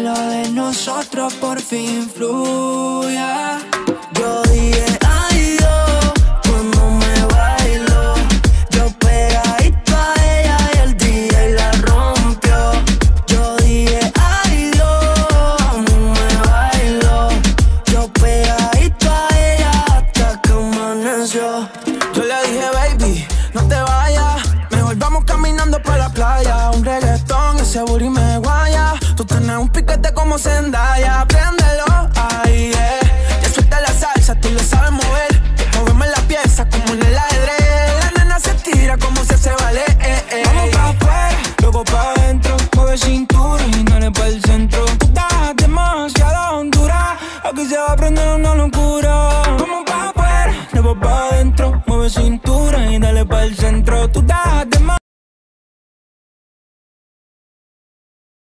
lo de nosotros por fin fluya. Yo dije adiós cuando me bailó. Yo pegadito a ella y el DJ la rompió. Yo dije adiós cuando me bailó. Yo pegadito a ella hasta que amaneció. Yo le dije, baby, no te vayas. Mejor vamos caminando por la playa. Un reggaetón, ese booty. Tú tienes un piquete como Zendaya. Préndelo, ahí, yeah. Ya suelta la salsa, tú lo sabes mover. Movemos la pieza como en el ajedrez. La nena se tira como si se vale, eh, eh. Vamos pa' afuera, luego pa' adentro. Mueve cintura y dale pa' el centro. Tú estás demasiado dura. Aquí se va a prender una locura. Vamos pa' afuera, luego pa' adentro. Mueve cintura y dale pa' el centro. Tú estás